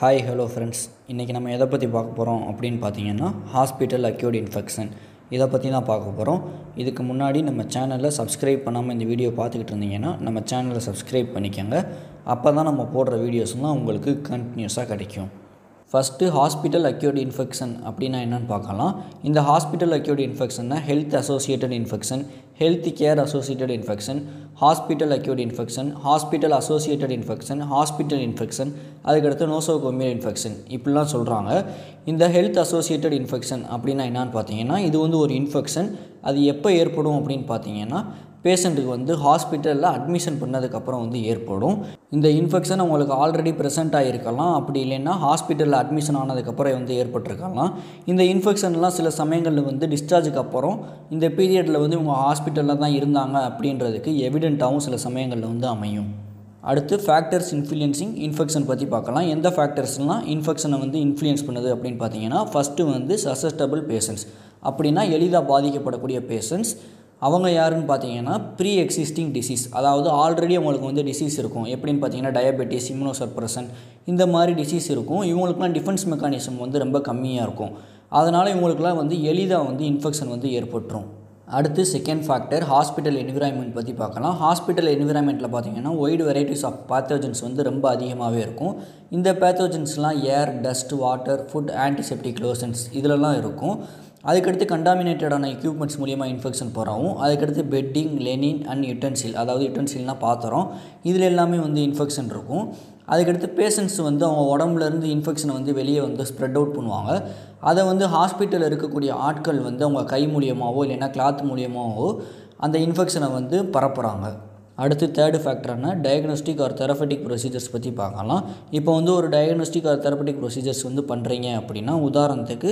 Hi hello friends இன்றைக்கி நம்ம எதை பற்றி பார்க்க போகிறோம் அப்படின்னு பார்த்தீங்கன்னா ஹாஸ்பிட்டல் அக்யூட் இன்ஃபெக்ஷன் இதை பற்றி தான் பார்க்க போகிறோம் இதுக்கு முன்னாடி நம்ம சேனலில் சப்ஸ்கிரைப் பண்ணாமல் இந்த வீடியோ பார்த்துக்கிட்டு இருந்தீங்கன்னா நம்ம சேனலை சப்ஸ்கிரைப் பண்ணிக்கோங்க. அப்போ தான் நம்ம போடுற வீடியோஸ்லாம் உங்களுக்கு கண்டினியூஸாக கிடைக்கும். ஃபஸ்ட்டு ஹாஸ்பிட்டல் அக்யூட் இன்ஃபெக்ஷன் அப்படின்னா என்னென்னு பார்க்கலாம். இந்த hospital acute இன்ஃபெக்ஷன்னா health associated infection health care associated infection hospital acute infection hospital associated infection hospital infection அதுக்கடுத்து நோசோகோமியல் இன்ஃபெக்ஷன் இப்படிலாம் சொல்கிறாங்க இந்த ஹெல்த் அசோசியேட்டட் இன்ஃபெக்ஷன் அப்படின்னா என்னன்னு பார்த்தீங்கன்னா இது வந்து ஒரு இன்ஃபெக்ஷன் அது எப்போ ஏற்படும் அப்படின்னு பார்த்தீங்கன்னா பேஷண்ட்டுக்கு வந்து ஹாஸ்பிட்டலில் அட்மிஷன் பண்ணதுக்கப்புறம் வந்து ஏற்படும். இந்த இன்ஃபெக்ஷன் உங்களுக்கு ஆல்ரெடி ப்ரெசென்ட் ஆகிருக்கலாம் அப்படி இல்லைன்னா ஹாஸ்பிட்டலில் அட்மிஷன் ஆனதுக்கப்புறம் வந்து ஏற்பட்டிருக்கலாம். இந்த இன்ஃபெக்ஷன்லாம் சில சமயங்களில் வந்து டிஸ்சார்ஜுக்கு அப்புறம் இந்த பீரியடில் வந்து இவங்க ஹாஸ்பிட்டலில் தான் இருந்தாங்க அப்படின்றதுக்கு எவிடெண்ட்டாகவும் சில சமயங்களில் வந்து அமையும். அடுத்து ஃபேக்டர்ஸ் இன்ஃப்ளூயன்சிங் இன்ஃபெக்ஷன் பற்றி பார்க்கலாம். எந்த ஃபேக்டர்ஸ்லாம் இன்ஃபெக்ஷனை வந்து இன்ஃப்ளூயன்ஸ் பண்ணுது அப்படின்னு பார்த்தீங்கன்னா ஃபஸ்ட்டு வந்து சசஸ்டபிள் பேஷண்ட்ஸ் அப்படின்னா எளிதாக பாதிக்கப்படக்கூடிய பேஷண்ட்ஸ் அவங்க யாருன்னு பார்த்தீங்கன்னா ப்ரீ எக்ஸிஸ்டிங் டிசீஸ் அதாவது ஆல்ரெடி அவங்களுக்கு வந்து டிசீஸ் இருக்கும். எப்படின்னு பார்த்தீங்கன்னா டயபெட்டிஸ் இம்யூனோசப்ரஷன் இந்த மாதிரி டிசீஸ் இருக்கும். இவங்களுக்குலாம் டிஃபென்ஸ் மெக்கானிசம் வந்து ரொம்ப கம்மியாக இருக்கும். அதனால் இவங்களுக்குலாம் வந்து எளிதாக வந்து இன்ஃபெக்ஷன் வந்து ஏற்பட்டுரும். அடுத்து செகண்ட் ஃபேக்டர் ஹாஸ்பிட்டல் என்விரான்மெண்ட் பற்றி பார்க்கலாம். ஹாஸ்பிட்டல் என்விரான்மெண்ட்டில் பார்த்தீங்கன்னா ஒய்டு வெரைட்டிஸ் ஆஃப் பேத்தோஜன்ஸ் வந்து ரொம்ப அதிகமாகவே இருக்கும். இந்த பேத்தோஜன்ஸ்லாம் air dust water food antiseptic lotions இதிலலாம் இருக்கும். அதுக்கடுத்து கண்டாமினேட்டடான எக்யூப்மெண்ட்ஸ் மூலியமாக இன்ஃபெக்ஷன் போகிறோம் அதுக்கடுத்து பெட்டிங் லெனின் அண்ட் யுட்டன்சில் அதாவது யுட்டன்சில்னால் பாத்திரம் இதில் எல்லாமே வந்து இன்ஃபெக்ஷன் இருக்கும். அதுக்கடுத்து பேஷண்ட்ஸ் வந்து அவங்க உடம்புலேருந்து இன்ஃபெக்ஷனை வந்து வெளியே வந்து ஸ்ப்ரெட் அவுட் பண்ணுவாங்க. அதை வந்து ஹாஸ்பிட்டலில் இருக்கக்கூடிய ஆட்கள் வந்து அவங்க கை மூலியமாகவோ இல்லைன்னா கிளாத் மூலியமாகவோ அந்த இன்ஃபெக்ஷனை வந்து பரப்புகிறாங்க அடுத்து தேர்டு ஃபேக்டர்னா டயக்னோஸ்டிக் ஆர் தெரப்பட்டிக் ப்ரொசீஜர்ஸ் பற்றி பார்க்கலாம். இப்போ வந்து ஒரு டயக்னோஸ்டிக் ஆர் தெரப்பட்டிக் ப்ரொசீஜர்ஸ் வந்து பண்ணுறீங்க அப்படின்னா உதாரணத்துக்கு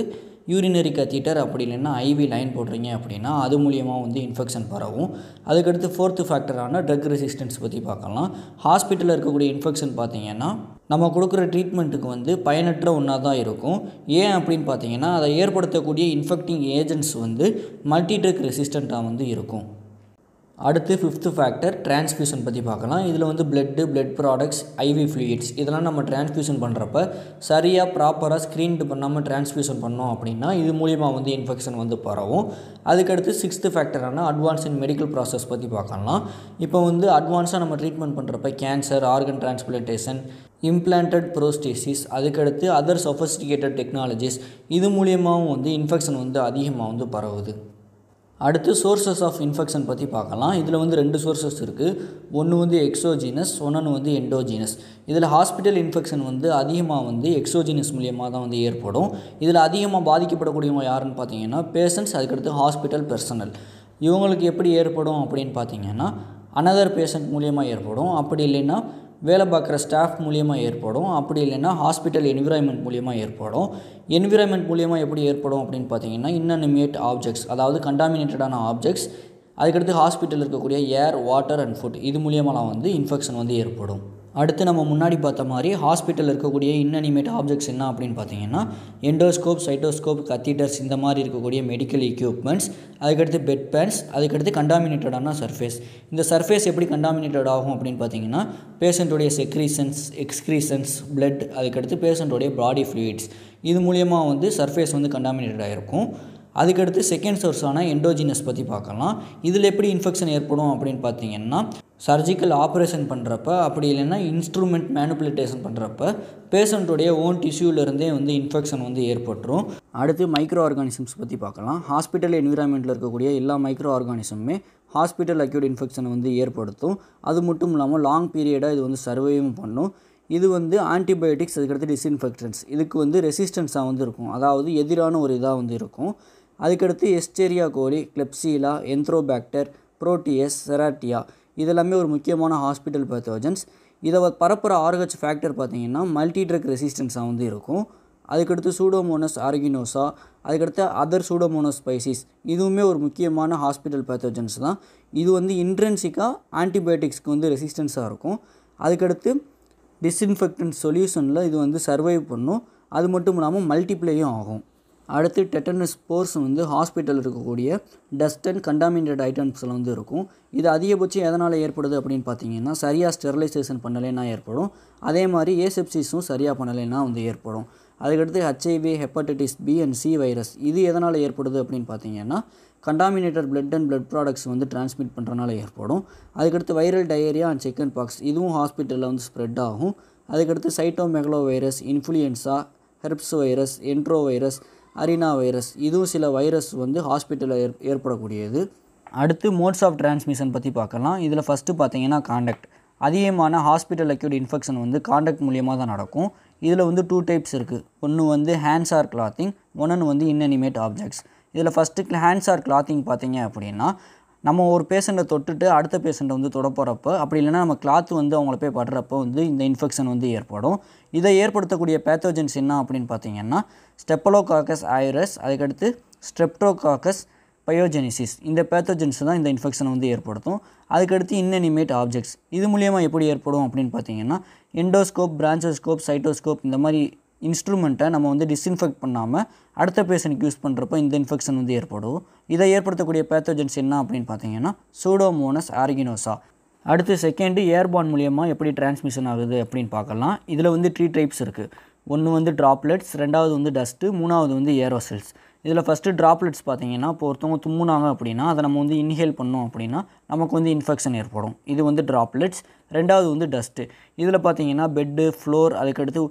யூரினரி கத்தீட்டர் அப்படி இல்லைன்னா ஐவி லைன் போடுறீங்க அப்படின்னா அது மூலியமாக வந்து இன்ஃபெக்ஷன் பரவும். அதுக்கடுத்து ஃபோர்த்து ஃபேக்டரான ட்ரக் ரெசிஸ்டன்ஸ் பற்றி பார்க்கலாம். ஹாஸ்பிட்டலில் இருக்கக்கூடிய இன்ஃபெக்ஷன் பார்த்தீங்கன்னா நம்ம கொடுக்குற ட்ரீட்மெண்ட்டுக்கு வந்து பயனற்ற ஒன்றா தான் இருக்கும். ஏன் அப்படின்னு பார்த்தீங்கன்னா அதை ஏற்படுத்தக்கூடிய இன்ஃபெக்டிங் ஏஜென்ட்ஸ் வந்து மல்டி ட்ரக் ரெசிஸ்டண்ட்டாக வந்து இருக்கும். அடுத்து ஃபிஃப்த்து ஃபேக்டர் டிரான்ஸ்ஃபியூஷன் பற்றி பார்க்கலாம். இதில் வந்து blood blood products IV fluids இதெல்லாம் நம்ம டிரான்ஸ்ஃபியூஷன் பண்ணுறப்ப சரியாக ப்ராப்பராக ஸ்க்ரீன்டு பண்ணாமல் டிரான்ஸ்ஃபியூஷன் பண்ணோம் அப்படின்னா இது மூலிமா வந்து இன்ஃபெக்ஷன் வந்து பரவும். அதுக்கடுத்து சிக்ஸ்த்து ஃபேக்டரான அட்வான்ஸ் இன் மெடிக்கல் ப்ராசஸ் பற்றி பார்க்கலாம். இப்போ வந்து அட்வான்ஸாக நம்ம ட்ரீட்மெண்ட் பண்ணுறப்ப cancer organ transplantation implanted prosthesis அதுக்கடுத்து அதர் சொஃபஸ்டிகேட்டட் டெக்னாலஜிஸ் இது மூலியமாகவும் வந்து இன்ஃபெக்ஷன் வந்து அதிகமாக வந்து பரவுது. அடுத்து சோர்சஸ் ஆஃப் இன்ஃபெக்ஷன் பற்றி பார்க்கலாம். இதில் வந்து ரெண்டு சோர்சஸ் இருக்குது ஒன்று வந்து எக்ஸோஜீனஸ் ஒன்று வந்து எண்டோஜீனஸ் இதில் ஹாஸ்பிட்டல் இன்ஃபெக்ஷன் வந்து அதிகமாக வந்து எக்ஸோஜீனஸ் மூலியமாக தான் வந்து ஏற்படும். இதில் அதிகமாக பாதிக்கப்படக்கூடியவங்க யாருன்னு பார்த்தீங்கன்னா பேஷண்ட்ஸ் அதுக்கடுத்து ஹாஸ்பிட்டல் பர்சனல் இவங்களுக்கு எப்படி ஏற்படும் அப்படின்னு பார்த்தீங்கன்னா அனதர் பேஷண்ட் மூலியமாக ஏற்படும். அப்படி இல்லைன்னா வேலை பார்க்குற ஸ்டாஃப் மூலியமாக ஏற்படும். அப்படி இல்லைன்னா ஹாஸ்பிட்டல் என்விரான்மெண்ட் மூலியமாக ஏற்படும். என்விரான்மெண்ட் மூலியமாக எப்படி ஏற்படும் அப்படின்னு பார்த்தீங்கன்னா இன்னனிமேட் ஆப்ஜெக்ட்ஸ் அதாவது கண்டாமினேட்டடான ஆப்ஜெக்ட்ஸ் அதுக்கடுத்து ஹாஸ்பிட்டலில் இருக்கக்கூடிய ஏர் வாட்டர் அண்ட் ஃபுட் இது மூலியமாக வந்து இன்ஃபெக்ஷன் வந்து ஏற்படும். அடுத்து நம்ம முன்னாடி பார்த்த மாதிரி ஹாஸ்பிட்டலில் இருக்கக்கூடிய இன்னனிமேட் ஆப்ஜெக்ட்ஸ் என்ன அப்படின்னு பார்த்தீங்கன்னா எண்டோஸ்கோப் சைட்டோஸ்கோப் கத்தீட்டர்ஸ் இந்த மாதிரி இருக்கக்கூடிய மெடிக்கல் எக்யூப்மெண்ட்ஸ் அதுக்கடுத்து பெட் பேன்ஸ் அதுக்கடுத்து கண்டாமினேட்டடான சர்ஃபேஸ் இந்த சர்ஃபேஸ் எப்படி கண்டாமினேட்டட் ஆகும் அப்படின்னு பார்த்தீங்கன்னா பேஷண்ட்டுடைய செக்ரீசன்ஸ் எக்ஸ்க்ரீசன்ஸ் பிளட் அதுக்கடுத்து பேஷண்ட்டுடைய பாடி ஃப்ளூயிட்ஸ் இது மூலியமாக வந்து சர்ஃபேஸ் வந்து கண்டாமினேட்டட் ஆகிருக்கும் அதுக்கடுத்து செகண்ட் சோர்ஸான எண்டோஜினஸ் பற்றி பார்க்கலாம். இதில் எப்படி இன்ஃபெக்ஷன் ஏற்படும் அப்படின்னு பார்த்தீங்கன்னா சர்ஜிக்கல் ஆப்ரேஷன் பண்ணுறப்ப அப்படி இல்லைன்னா இன்ஸ்ட்ருமெண்ட் மேனுப்புலேட்டேஷன் பண்ணுறப்ப பேஷண்ட்டுடைய ஓன் டிஷ்யூலேருந்தே வந்து இன்ஃபெக்ஷன் வந்து ஏற்பட்டுரும். அடுத்து மைக்ரோ ஆர்கானிசம்ஸ் பற்றி பார்க்கலாம் ஹாஸ்பிட்டல் என்விரான்மெண்ட்டில் இருக்கக்கூடிய எல்லா மைக்ரோ ஆர்கானிசமுமே ஹாஸ்பிட்டல் அக்யூட் இன்ஃபெக்ஷனை வந்து ஏற்படுத்தும். அது மட்டும் இல்லாமல் லாங் பீரியடாக இது வந்து சர்வைவும் பண்ணும். இது வந்து ஆன்டிபயோட்டிக்ஸ் அதுக்கடுத்து டிஸ்இன்ஃபெக்ஷன்ஸ் இதுக்கு வந்து ரெசிஸ்டன்ஸாக வந்து இருக்கும். அதாவது எதிரான ஒரு இதாக வந்து இருக்கும். அதுக்கடுத்து எஸ்டேரியா கோலி கிளெப்சீலா என்த்ரோபேக்டர் புரோட்டியஸ் செராட்டியா இதெல்லாமே ஒரு முக்கியமான ஹாஸ்பிட்டல் பேத்தோஜன்ஸ் இதை பரப்புகிற ஆர்ஹெச் ஃபேக்டர் பார்த்தீங்கன்னா மல்டி ட்ரக் ரெசிஸ்டன்ஸாக வந்து இருக்கும். அதுக்கடுத்து சூடோமோனஸ் ஆர்கினோசா அதுக்கடுத்து அதர் சூடோமோனஸ் ஸ்பைசிஸ் இதுவுமே ஒரு முக்கியமான ஹாஸ்பிட்டல் பேத்தோஜன்ஸ் தான். இது வந்து இன்ட்ரென்சிக்காக ஆன்டிபயோட்டிக்ஸ்க்கு வந்து ரெசிஸ்டன்ஸாக இருக்கும். அதுக்கடுத்து டிஸ்இன்ஃபெக்டன்ட் சொல்யூஷனில் இது வந்து சர்வைவ் பண்ணும். அது மட்டும் இல்லாமல் மல்டிப்ளேயும் ஆகும். அடுத்து டெட்டனஸ் ஸ்போர்ஸ் வந்து ஹாஸ்பிட்டல் இருக்கக்கூடிய டஸ்ட் அண்ட் கண்டாமினேட்டட் ஐட்டம்ஸில் வந்து இருக்கும். இது அதிகபட்சம் எதனால் ஏற்படுது அப்படின்னு பார்த்தீங்கன்னா சரியாக ஸ்டெரிலைசேஷன் பண்ணலைன்னா ஏற்படும். அதே மாதிரி ஏசெப்சிஸும் சரியாக பண்ணலைன்னா வந்து ஏற்படும். அதுக்கடுத்து HIV hepatitis B and C virus இது எதனால் ஏற்படுது அப்படின்னு பார்த்தீங்கன்னா contaminated blood and blood products வந்து டிரான்ஸ்மிட் பண்ணுறனால ஏற்படும். அதுக்கடுத்து viral diarrhoea and chicken pox இதுவும் ஹாஸ்பிட்டலில் வந்து ஸ்ப்ரெட் ஆகும். அதுக்கடுத்து cytomegalovirus influenza herpes virus enterovirus arenavirus. இதுவும் சில வைரஸ் வந்து ஹாஸ்பிட்டலில் ஏற் ஏற்படக்கூடியது. அடுத்து மோட்ஸ் ஆஃப் டிரான்ஸ்மிஷன் பற்றி பார்க்கலாம். இதில் ஃபஸ்ட்டு பார்த்தீங்கன்னா காண்டக்ட் அதிகமான ஹாஸ்பிட்டல் அக்யூட் இன்ஃபெக்ஷன் வந்து காண்டக்ட் மூலியமாக தான் நடக்கும். இதில் வந்து டூ டைப்ஸ் இருக்குது ஒன்று வந்து ஹேண்ட்ஸ் ஆர் கிளாத்திங் ஒன்று வந்து இன்னனிமேட் ஆப்ஜெக்ட்ஸ் இதில் ஃபஸ்ட்டு ஹேண்ட்ஸ் ஆர் கிளாத்திங் பார்த்தீங்க அப்படின்னா நம்ம ஒரு பேஷண்ட்டை தொட்டுட்டு அடுத்த பேஷண்ட்டை வந்து தொட போகிறப்போ அப்படி இல்லைன்னா நம்ம கிளாத் வந்து அவங்கள போய் படுறப்போ வந்து இந்த இன்ஃபெக்ஷன் வந்து ஏற்படும். இதை ஏற்படுத்தக்கூடிய பேத்தோஜன்ஸ் என்ன அப்படின்னு பார்த்தீங்கன்னா ஸ்டெப்பலோகாக்கஸ் ஐரஸ் அதுக்கடுத்து ஸ்ட்ரெப்டோகாக்கஸ் பயோஜெனிசிஸ் இந்த பேத்தோஜென்ஸ் தான் இந்த இன்ஃபெக்ஷனை வந்து ஏற்படுத்தும். அதுக்கடுத்து இன்னனிமேட் ஆப்ஜெக்ட்ஸ் இது மூலியமாக எப்படி ஏற்படும் அப்படின்னு பார்த்தீங்கன்னா எண்டோஸ்கோப் பிரான்சோஸ்கோப் சைட்டோஸ்கோப் இந்த மாதிரி இன்ஸ்ட்ருமெண்ட்டை நம்ம வந்து டிஸ்இன்ஃபெக்ட் பண்ணாமல் அடுத்த பேஷண்ட்க்கு யூஸ் பண்ணுறப்போ இந்த இன்ஃபெக்ஷன் வந்து ஏற்படும். இதை ஏற்படுத்தக்கூடிய பேத்தோஜென்ஸ் என்ன அப்படின்னு பார்த்தீங்கன்னா சூடோமோனஸ் ஆர்கினோசா அடுத்து செகண்டு ஏர்பான் மூலியமாக எப்படி டிரான்ஸ்மிஷன் ஆகுது அப்படின்னு பார்க்கலாம். இதில் வந்து த்ரீ டைப்ஸ் இருக்குது ஒன்று வந்து ட்ராப்லெட்ஸ் ரெண்டாவது வந்து டஸ்ட்டு மூணாவது வந்து ஏரோசெல்ஸ் இதில் ஃபஸ்ட்டு ட்ராப்லெட்ஸ் பார்த்தீங்கன்னா இப்போ ஒருத்தவங்க தும்முனாங்க அப்படின்னா அதை நம்ம வந்து இன்ஹேல் பண்ணோம் அப்படின்னா நமக்கு வந்து இன்ஃபெக்ஷன் ஏற்படும். இது வந்து ட்ராப்லெட்ஸ் ரெண்டாவது வந்து டஸ்ட்டு இதில் பார்த்தீங்கன்னா பெட்டு ஃப்ளோர் அதுக்கடுத்து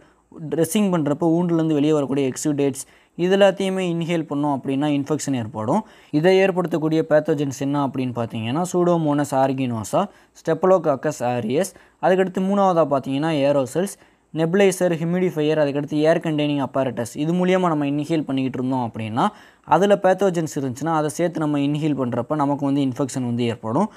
ட்ரெஸ்ஸிங் பண்ணுறப்போ ஊண்டுலேருந்து வெளியே வரக்கூடிய எக்ஸுடேட்ஸ் இது எல்லாத்தையுமே இன்ஹேல் பண்ணோம் அப்படின்னா இன்ஃபெக்ஷன் ஏற்படும். இதை ஏற்படுத்தக்கூடிய பேத்தோஜென்ஸ் என்ன அப்படின்னு பார்த்தீங்கன்னா சூடோமோனஸ் ஆர்கினோசா ஸ்டெப்பலோகாக்கஸ் ஆரியஸ் அதுக்கடுத்து மூணாவதாக பார்த்தீங்கன்னா ஏரோசெல்ஸ் நெப்லைசர் ஹியூமிடிஃபையர் அதுக்கடுத்து ஏர் கண்டெய்னிங் அப்பாரட்டஸ் இது மூலியமாக நம்ம இன்ஹேல் பண்ணிக்கிட்டு இருந்தோம் அப்படின்னா அதில் பேத்தோஜென்ஸ் இருந்துச்சுன்னா அதை சேர்த்து நம்ம இன்ஹேல் பண்ணுறப்ப நமக்கு வந்து இன்ஃபெக்ஷன் வந்து ஏற்படும்.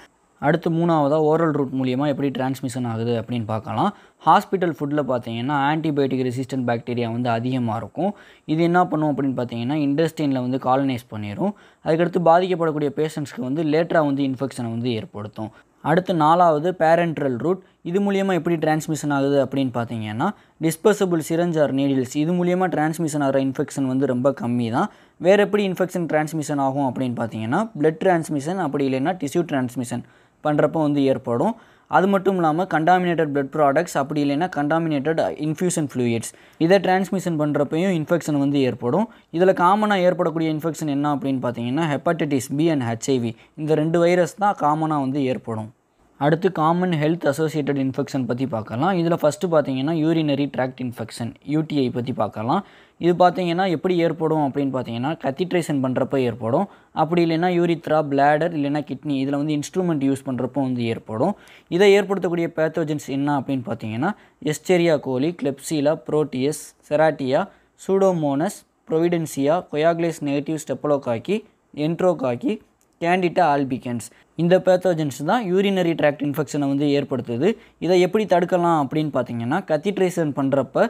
அடுத்து மூணாவதாக ஓரல் ரூட் மூலியமாக எப்படி டிரான்ஸ்மிஷன் ஆகுது அப்படின்னு பார்க்கலாம். ஹாஸ்பிட்டல் ஃபுட்டில் பார்த்தீங்கன்னா ஆன்டிபயோட்டிக் ரெசிஸ்டன்ட் பாக்டீரியா வந்து அதிகமாக இருக்கும். இது என்ன பண்ணும் அப்படின்னு பார்த்தீங்கன்னா இண்டஸ்ட்ரீனில் வந்து காலனைஸ் பண்ணிடும் அதுக்கடுத்து பாதிக்கப்படக்கூடிய பேஷண்ட்ஸ்க்கு வந்து லேட்டராக வந்து இன்ஃபெக்ஷனை வந்து ஏற்படுத்தும். அடுத்து நாலாவது பேரண்ட்ரல் ரூட் இது மூலியமாக எப்படி டிரான்ஸ்மிஷன் ஆகுது அப்படின்னு பார்த்தீங்கன்னா டிஸ்போசபிள் சிரஞ்ச் ஆர் நீடில்ஸ் இது மூலியமாக டிரான்ஸ்மிஷன் ஆகிற இன்ஃபெக்ஷன் வந்து ரொம்ப கம்மி தான் வேறு எப்படி இன்ஃபெக்ஷன் டிரான்ஸ்மிஷன் ஆகும் அப்படின்னு பார்த்தீங்கன்னா பிளட் டிரான்ஸ்மிஷன் அப்படி இல்லைன்னா டிஷ்யூ டிரான்ஸ்மிஷன் பண்ணுறப்போ வந்து ஏற்படும். அது மட்டும் இல்லாமல் கண்டாமினேட்டட் பிளட் ப்ராடக்ட்ஸ் அப்படி இல்லைன்னா கண்டாமினேட்டட் இன்ஃபியூஷன் ஃப்ளூயிட்ஸ் இதை டிரான்ஸ்மிஷன் பண்ணுறப்பையும் இன்ஃபெக்ஷன் வந்து ஏற்படும். இதில் காமனாக ஏற்படக்கூடிய இன்ஃபெக்ஷன் என்ன அப்படின்னு பார்த்தீங்கன்னா ஹெப்பாட்டிட்டிஸ் பி அண்ட் ஹெச்ஐவி இந்த ரெண்டு வைரஸ் தான் காமனாக வந்து ஏற்படும். அடுத்து காமன் ஹெல்த் அசோசியேட்டட் இன்ஃபெக்ஷன் பற்றி பார்க்கலாம். இதில் ஃபஸ்ட்டு பார்த்தீங்கன்னா யூரினரி ட்ராக்ட் இன்ஃபெக்ஷன் யூடிஐ பற்றி பார்க்கலாம். இது பார்த்தீங்கன்னா எப்படி ஏற்படும் அப்படின்னு பார்த்தீங்கன்னா கத்திட்ரேஷன் பண்ணுறப்ப ஏற்படும். அப்படி இல்லைன்னா யூரித்ரா பிளாடர் இல்லைன்னா கிட்னி இதில் வந்து இன்ஸ்ட்ருமெண்ட் யூஸ் பண்ணுறப்போ வந்து ஏற்படும். இதை ஏற்படுத்தக்கூடிய பேத்தோஜன்ஸ் என்ன அப்படின்னு பார்த்தீங்கன்னா Escherichia coli Klebsiella Proteus Serratia Pseudomonas Providencia coagulase negative staphylococci enterococci Candida albicans இந்த பேத்தோஜன்ஸ் தான் யூரினரி ட்ராக்ட் இன்ஃபெக்ஷனை வந்து ஏற்படுத்துது. இதை எப்படி தடுக்கலாம் அப்படின்னு பார்த்தீங்கன்னா கத்திட்ரேஷன் பண்ணுறப்ப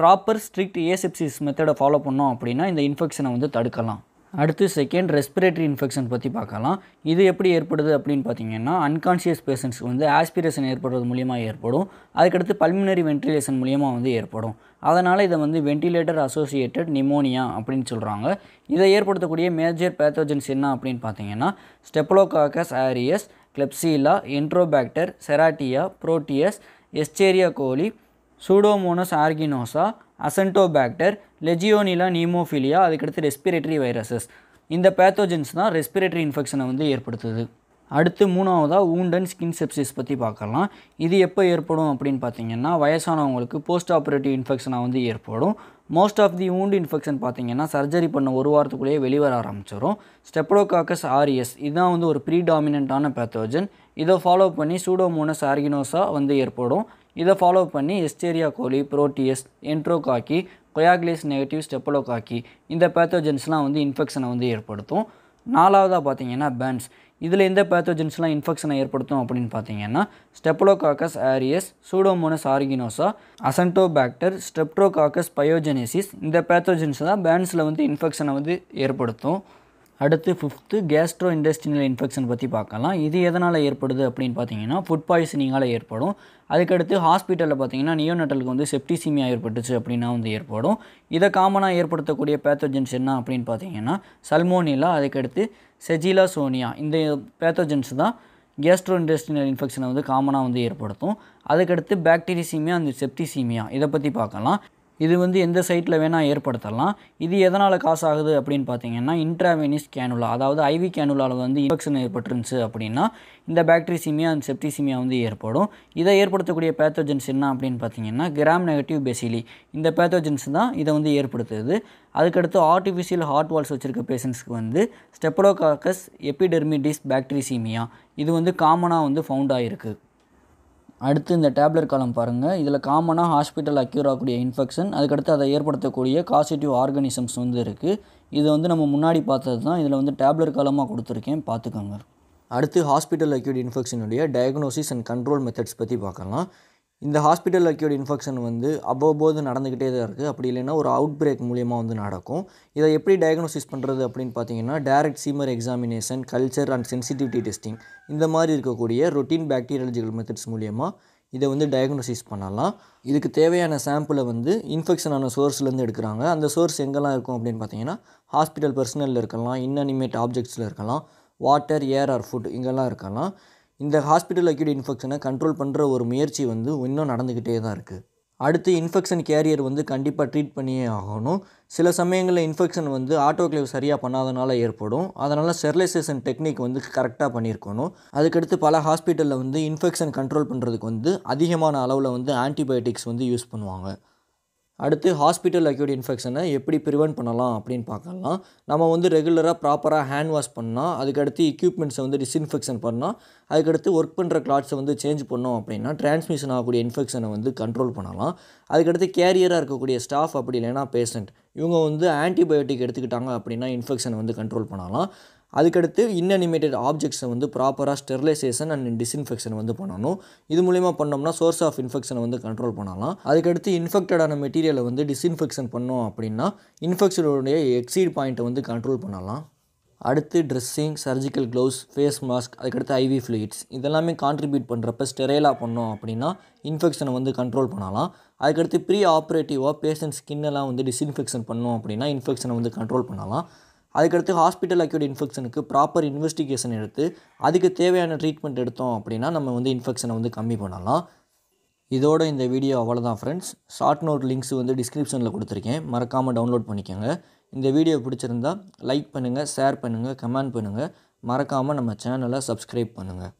ப்ராப்பர் ஸ்ட்ரிக்ட் ஏசெப்சிஸ் மெத்தடை ஃபாலோ பண்ணோம் அப்படின்னா இந்த இன்ஃபெக்ஷனை வந்து தடுக்கலாம். அடுத்து செகண்ட் ரெஸ்பிரேட்டரி இன்ஃபெக்ஷன் பற்றி பார்க்கலாம். இது எப்படி ஏற்படுது அப்படின்னு பார்த்தீங்கன்னா அன்கான்ஷியஸ் பேஷண்ட்ஸ் வந்து ஆஸ்பிரேஷன் ஏற்படுறது மூலியமாக ஏற்படும். அதுக்கடுத்து பல்மினரி வென்டிலேஷன் மூலியமாக வந்து ஏற்படும். அதனால் இதை வந்து வென்டிலேட்டர் அசோசியேட்டட் நிமோனியா அப்படின்னு சொல்கிறாங்க இதை ஏற்படுத்தக்கூடிய மேஜர் பேத்தோஜன்ஸ் என்ன அப்படின்னு பார்த்தீங்கன்னா Staphylococcus aureus Klebsiella Enterobacter Serratia Proteus Escherichia coli Pseudomonas aeruginosa Acinetobacter Legionella pneumophila அதுக்கடுத்து ரெஸ்பிரேட்டரி வைரஸஸ் இந்த பேத்தோஜென்ஸ் தான் ரெஸ்பிரேட்டரி இன்ஃபெக்ஷனை வந்து ஏற்படுத்துது. அடுத்து மூணாவதாக ஊண்டன் ஸ்கின் செப்சிஸ் பற்றி பார்க்கலாம். இது எப்போ ஏற்படும் அப்படின்னு பார்த்தீங்கன்னா வயசானவங்களுக்கு போஸ்ட் ஆப்ரேட்டிவ் இன்ஃபெக்ஷனாக வந்து ஏற்படும். Most of the wound infection பார்த்தீங்கன்னா சர்ஜரி பண்ண ஒரு வாரத்துக்குள்ளேயே வெளிவர ஆரம்பிச்சிடும் ஸ்டெப்டோகாக்கஸ் ஆரியஸ் இதுதான் வந்து ஒரு ப்ரீ பேத்தோஜன் இதை ஃபாலோ பண்ணி சூடோமோனஸ் ஆர்கினோஸாக வந்து ஏற்படும். இதை ஃபாலோ பண்ணி எஸ்டேரியா கோலி புரோட்டியஸ் என்ட்ரோகாக்கி கொயாக்லேஸ் நெகட்டிவ் ஸ்டெப்பலோகாக்கி இந்த பேத்தோஜன்ஸ்லாம் வந்து இன்ஃபெக்ஷனை வந்து ஏற்படுத்தும். நாலாவதாக பார்த்தீங்கன்னா பேன்ஸ் இதில் எந்த பேத்தோஜென்ஸ்லாம் இன்ஃபெக்ஷனை ஏற்படுத்தும் அப்படின்னு பார்த்தீங்கன்னா Staphylococcus aureus Pseudomonas aeruginosa Acinetobacter Streptococcus pyogenes இந்த பேத்தோஜின்ஸ் தான் பேன்ஸில் வந்து இன்ஃபெக்ஷனை வந்து ஏற்படுத்தும். அடுத்து ஃபிஃப்த்து கேஸ்ட்ரோ இன்டெஸ்டினல் இன்ஃபெக்ஷன் பற்றி பார்க்கலாம். இது எதனால் ஏற்படுது அப்படின்னு பார்த்தீங்கன்னா ஃபுட் பாய்சனிங்கால் ஏற்படும். அதுக்கடுத்து ஹாஸ்பிட்டலில் பார்த்தீங்கன்னா நியோனட்டலுக்கு வந்து செப்டிசிமியா ஏற்பட்டுச்சு அப்படின்னா வந்து ஏற்படும். இதை காமனாக ஏற்படுத்தக்கூடிய பேத்தோஜென்ஸ் என்ன அப்படின்னு பார்த்தீங்கன்னா சல்மோனிலா அதுக்கடுத்து செஜிலா சோனியா இந்த பேத்தோஜென்ஸ் தான் கேஸ்ட்ரோ இன்டெஸ்டினல் இன்ஃபெக்ஷனை வந்து காமனாக வந்து ஏற்படுத்தும். அதுக்கடுத்து பேக்டீரிசீமியா அந்த செப்டிசீமியா இதை பற்றி பார்க்கலாம். இது வந்து எந்த சைட்டில் வேணால் ஏற்படுத்தலாம். இது எதனால் காசு ஆகுது அப்படின்னு பார்த்தீங்கன்னா இன்ட்ராவெனிஸ் கேனுலா அதாவது ஐவி கேனுலாவில் வந்து இன்ஃபெக்ஷன் ஏற்பட்டுருந்துச்சு அப்படின்னா இந்த பாக்டீரிசீமியா அந்த செப்டிசீமியா வந்து ஏற்படும். இதை ஏற்படுத்தக்கூடிய பேத்தோஜென்ஸ் என்ன அப்படின்னு பார்த்தீங்கன்னா கிராம் நெகட்டிவ் பெசிலி இந்த பேத்தோஜென்ஸ் தான் இதை வந்து ஏற்படுத்துது. அதுக்கடுத்து ஆர்டிஃபிஷியல் ஹார்ட் வால்ஸ் வச்சுருக்க பேஷண்ட்ஸ்க்கு வந்து ஸ்டெப்ரோகாக்கஸ் எபிடெர்மிடிஸ் பாக்டீரிசீமியா இது வந்து காமனாக வந்து ஃபவுண்ட் ஆகிருக்கு அடுத்து இந்த டேப்லெட் காலம் பாருங்கள் இதில் காமனாக ஹாஸ்பிட்டல் அக்யூர் ஆகக்கூடிய இன்ஃபெக்ஷன் அதுக்கடுத்து அதை ஏற்படுத்தக்கூடிய காசிட்டிவ் ஆர்கனிசம்ஸ் வந்து இருக்குது இது வந்து நம்ம முன்னாடி பார்த்தது தான். இதில் வந்து டேப்லெட் காலமாக கொடுத்துருக்கேன். பார்த்துக்கோங்க. அடுத்து ஹாஸ்பிட்டல் அக்யூட் இன்ஃபெக்ஷனுடைய டயக்னோசிஸ் அண்ட் கண்ட்ரோல் மெத்தட்ஸ் பற்றி பார்க்கலாம். இந்த ஹாஸ்பிட்டல் அக்யூட் இன்ஃபெக்ஷன் வந்து அவ்வப்போது நடந்துக்கிட்டே தான் இருக்குது அப்படி இல்லைன்னா ஒரு அவுட் பிரேக் மூலியமாக வந்து நடக்கும். இதை எப்படி டயக்னோசிஸ் பண்ணுறது அப்படின்னு பார்த்தீங்கன்னா direct smear examination culture and sensitivity testing இந்த மாதிரி இருக்கக்கூடிய ரொட்டீன் பாக்டீரியாலஜிக்கல் மெத்தட்ஸ் மூலியமாக இதை வந்து டயக்னோசிஸ் பண்ணலாம். இதுக்கு தேவையான சாம்பிளை வந்து இன்ஃபெக்ஷனான சோர்ஸ்லேருந்து எடுக்கிறாங்க. அந்த சோர்ஸ் எங்கெல்லாம் இருக்கும் அப்படின்னு பார்த்தீங்கன்னா ஹாஸ்பிட்டல் பர்சனலில் இருக்கலாம் இன்அனிமேட் ஆப்ஜெக்ட்ஸில் இருக்கலாம் வாட்டர் ஏர் ஆர் ஃபுட் இங்கெல்லாம் இருக்கலாம். இந்த ஹாஸ்பிட்டல் அக்யூட் இன்ஃபெக்ஷனை கண்ட்ரோல் பண்ணுற ஒரு முயற்சி வந்து இன்னும் நடந்துக்கிட்டே தான் இருக்குது அடுத்து இன்ஃபெக்ஷன் கேரியர் வந்து கண்டிப்பாக ட்ரீட் பண்ணியே ஆகணும். சில சமயங்களில் இன்ஃபெக்ஷன் வந்து ஆட்டோக்ளேவ் சரியாக பண்ணாதனால ஏற்படும். அதனால் ஸ்டெர்லைசேஷன் டெக்னிக் வந்து கரெக்டாக பண்ணியிருக்கணும். அதுக்கடுத்து பல ஹாஸ்பிட்டலில் வந்து இன்ஃபெக்ஷன் கண்ட்ரோல் பண்ணுறதுக்கு வந்து அதிகமான அளவில் வந்து ஆன்டிபயோட்டிக்ஸ் வந்து யூஸ் பண்ணுவாங்க. அடுத்து ஹாஸ்பிட்டல் அக்யூட் இன்ஃபெக்ஷனை எப்படி ப்ரிவெண்ட் பண்ணலாம் அப்படின்னு பார்க்கலாம். நம்ம வந்து ரெகுலராக ப்ராப்பராக ஹேண்ட் வாஷ் பண்ணால் அதுக்கடுத்து எக்யூப்மெண்ட்ஸை வந்து டிஸ்இன்ஃபெக்ஷன் பண்ணால் அதுக்கடுத்து ஒர்க் பண்ணுற கிளாத்ஸை வந்து சேஞ்ச் பண்ணோம் அப்படின்னா டிரான்ஸ்மிஷன் ஆகக்கூடிய இன்ஃபெக்ஷனை வந்து கண்ட்ரோல் பண்ணலாம். அதுக்கடுத்து கேரியராக இருக்கக்கூடிய ஸ்டாஃப் அப்படி இல்லைன்னா பேஷண்ட் இவங்க வந்து ஆன்டிபயோட்டிக் எடுத்துக்கிட்டாங்க அப்படின்னா இன்ஃபெக்ஷனை வந்து கண்ட்ரோல் பண்ணலாம். அதுக்கடுத்து இன்அனிமேட்டட் ஆப்ஜெக்ட்ஸை வந்து ப்ராப்பராக ஸ்டெர்லைசேஷன் அண்ட் டிஸ்இன்ஃபெக்ஷன் வந்து பண்ணணும். இது மூலிமா பண்ணோம்னா சோர்ஸ் ஆஃப் இன்ஃபெக்ஷனை வந்து கண்ட்ரோல் பண்ணலாம். அதுக்கடுத்து இன்ஃபெக்டடான மெட்டீரியலை வந்து டிஸ்இன்ஃபெக்ஷன் பண்ணோம் அப்படின்னா இன்ஃபெக்ஷனுடைய எக்ஸீட் பாயிண்ட்டை வந்து கண்ட்ரோல் பண்ணலாம். அடுத்து dressing surgical gloves face mask அதுக்கடுத்து ஐவி ஃப்ளூயிட்ஸ் இதெல்லாமே கான்ட்ரிபியூட் பண்ணுறப்ப ஸ்டெரைலாக பண்ணோம் அப்படின்னா இன்ஃபெக்ஷனை வந்து கண்ட்ரோல் பண்ணலாம். அதுக்கடுத்து ப்ரீ ஆப்ரேட்டிவாக பேஷண்ட் ஸ்கின்னெல்லாம் வந்து டிஸ்இன்ஃபெக்ஷன் பண்ணோம் அப்படின்னா இன்ஃபெக்ஷனை வந்து கண்ட்ரோல் பண்ணலாம். அதுக்கடுத்து ஹாஸ்பிட்டல் அக்யூட் இன்ஃபெக்ஷனுக்கு ப்ராப்பர் இன்வெஸ்டிகேஷன் எடுத்து அதுக்கு தேவையான ட்ரீட்மெண்ட் எடுத்தோம் அப்படின்னா நம்ம வந்து இன்ஃபெக்ஷனை வந்து கம்மி பண்ணலாம். இதோட இந்த வீடியோ அவ்வளோதான் ஃப்ரெண்ட்ஸ் ஷார்ட் நோட் லிங்க்ஸ் வந்து டிஸ்கிரிப்ஷனில் கொடுத்துருக்கேன். மறக்காமல் டவுன்லோட் பண்ணிக்கோங்க. இந்த வீடியோ பிடிச்சிருந்தா லைக் பண்ணுங்கள் ஷேர் பண்ணுங்கள் கமெண்ட் பண்ணுங்கள் மறக்காமல் நம்ம சேனலை சப்ஸ்கிரைப் பண்ணுங்கள்